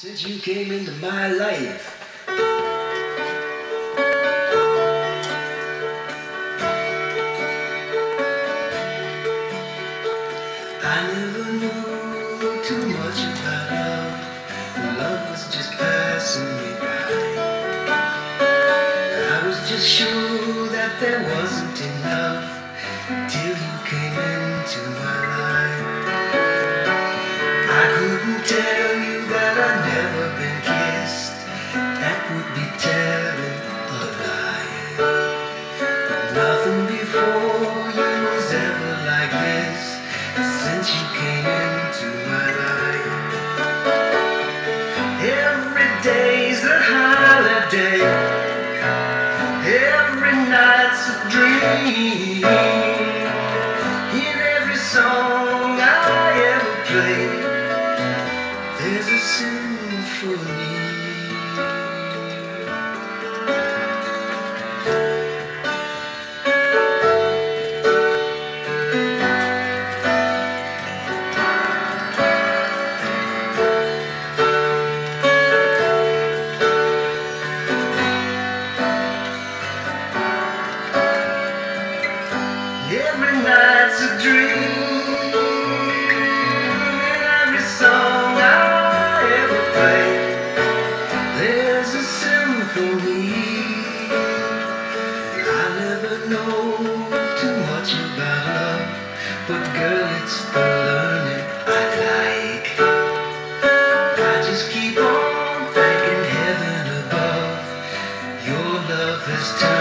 Since you came into my life. I never knew too much about love. Love was just passing me by. I was just sure that there wasn't enough In every song I ever play, there's a symphony. Every night's a dream. Every song I ever play, there's a symphony. I never know too much about love, but girl, it's the learning I like. I just keep on thanking heaven above. Your love is too.